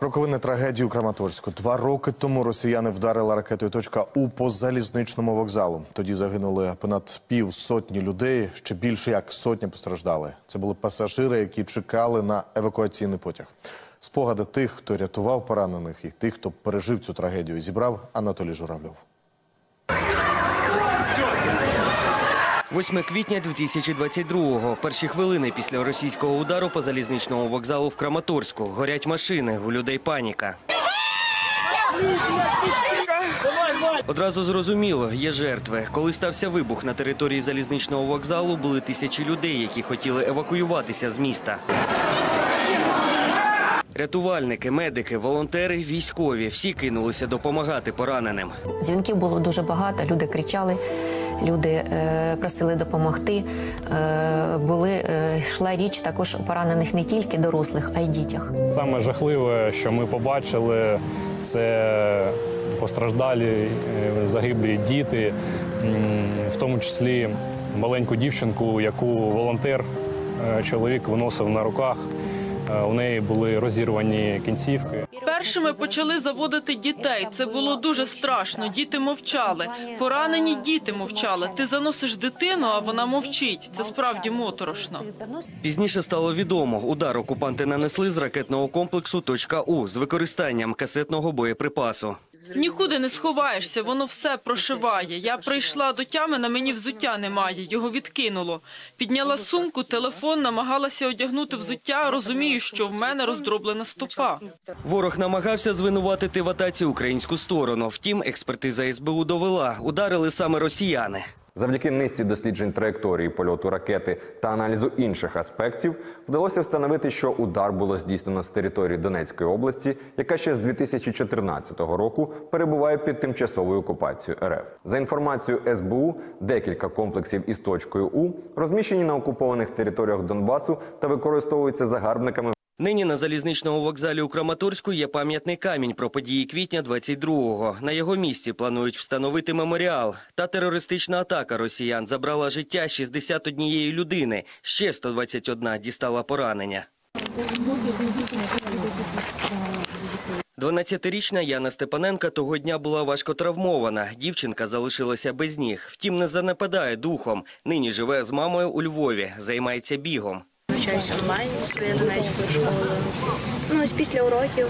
Роковини трагедії у Краматорську. Два роки тому росіяни вдарили ракетою точка У по залізничному вокзалу. Тоді загинули понад пів сотні людей. Ще більше як сотні постраждали. Це були пасажири, які чекали на евакуаційний потяг. Спогади тих, хто рятував поранених, і тих, хто пережив цю трагедію, зібрав Анатолій Журавльов. 8 квітня 2022-го. Перші хвилини після російського удару по залізничному вокзалу в Краматорську. Горять машини, у людей паніка. Одразу зрозуміло, є жертви. Коли стався вибух на території залізничного вокзалу, були тисячі людей, які хотіли евакуюватися з міста. Рятувальники, медики, волонтери, військові всі кинулися допомагати пораненим. Дзвінків було дуже багато. Люди кричали, люди е, просили допомогти. Е, були е, йшла річ також поранених не тільки дорослих, а й дітях. Саме жахливе, що ми побачили, це постраждалі загиблі діти, в тому числі маленьку дівчинку, яку волонтер чоловік виносив на руках. У неї були розірвані кінцівки. Першими почали заводити дітей. Це було дуже страшно. Діти мовчали. Поранені діти мовчали. Ти заносиш дитину, а вона мовчить. Це справді моторошно. Пізніше стало відомо, удар окупанти нанесли з ракетного комплексу «Точка У» з використанням касетного боєприпасу. Нікуди не сховаєшся, воно все прошиває. Я прийшла до тями, на мені взуття немає. Його відкинуло. Підняла сумку, телефон, намагалася одягнути взуття. Розумію, що в мене роздроблена стопа. Ворог намагався звинуватити в атаці українську сторону. Втім, експертиза СБУ довела, ударили саме росіяни. Завдяки низці досліджень траєкторії польоту ракети та аналізу інших аспектів вдалося встановити, що удар було здійснено з території Донецької області, яка ще з 2014 року перебуває під тимчасовою окупацією РФ. За інформацією СБУ, декілька комплексів із точкою У розміщені на окупованих територіях Донбасу та використовуються загарбниками Нині на залізничному вокзалі у Краматорську є пам'ятний камінь про події квітня 22-го. На його місці планують встановити меморіал. Та терористична атака росіян забрала життя 61 людини. Ще 121 дістала поранення. 12-річна Яна Степаненка того дня була важко травмована. Дівчинка залишилася без ніг. Втім, не занепадає духом. Нині живе з мамою у Львові, займається бігом. Навчаюся онлайн зі своєю донецькою школою. Ну, ось після уроків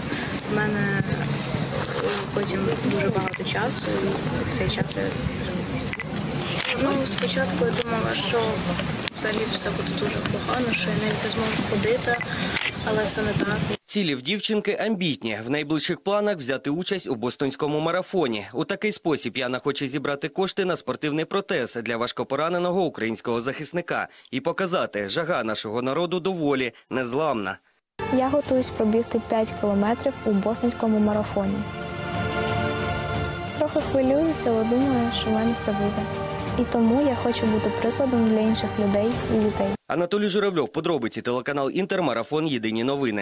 в мене е, потім дуже багато часу, і в цей час я тренуюся. Ну, спочатку я думала, що взагалі все буде дуже погано, що я навіть не зможу ходити, але це не так. Цілі в дівчинки амбітні. В найближчих планах взяти участь у бостонському марафоні. У такий спосіб Яна хоче зібрати кошти на спортивний протез для важкопораненого українського захисника і показати, жага нашого народу доволі незламна. Я готуюсь пробігти 5 кілометрів у бостонському марафоні. Трохи хвилююся, але думаю, що в мене все буде. І тому я хочу бути прикладом для інших людей і дітей. Анатолій Журавльов, подробиці телеканал Інтер, марафон Єдині новини.